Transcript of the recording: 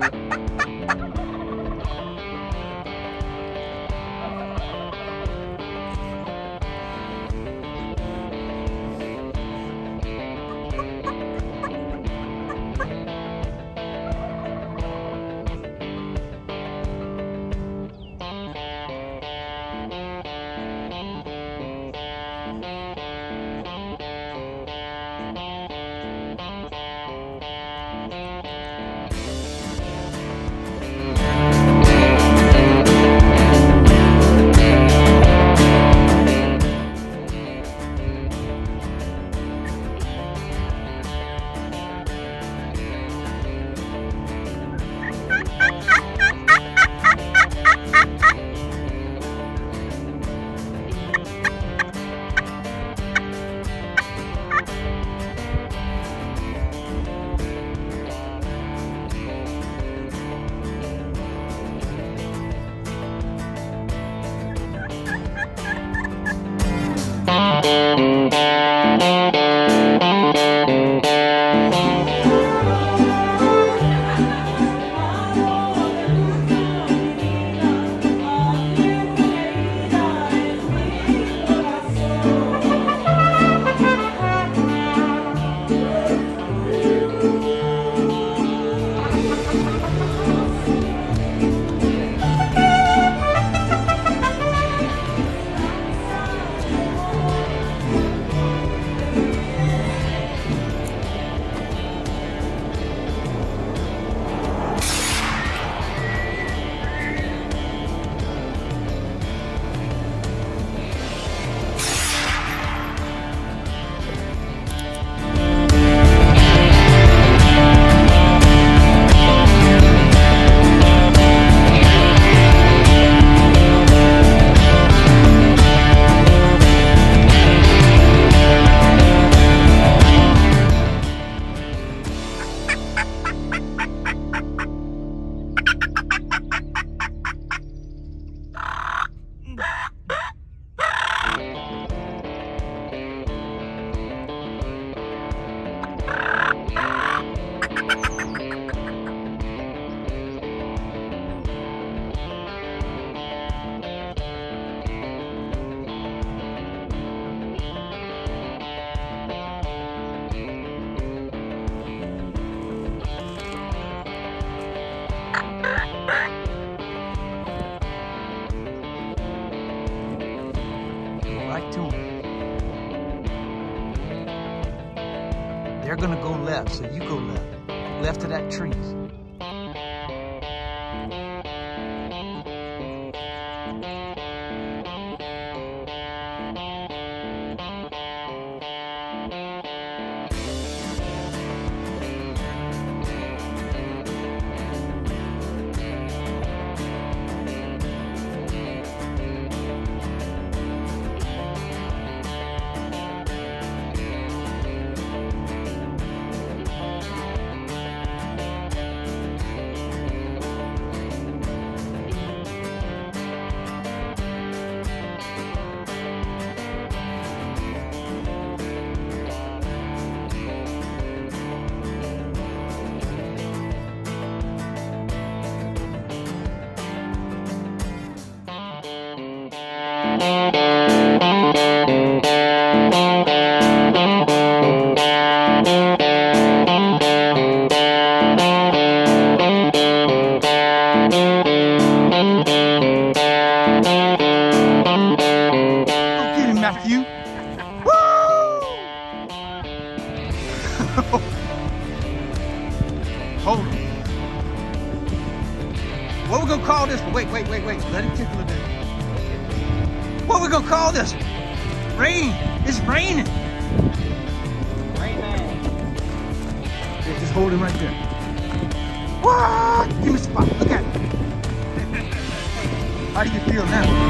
ha ha right They're gonna go left, so you go left. Left to that tree. Get him, Matthew. Woo! Hold him. What we gonna call this? Wait, wait, wait, wait. Let him tickle a bit. What we gonna call this? Rain. It's raining. Rain Man. Just hold him right there. What? Give me a spot. Look at him. Feel now?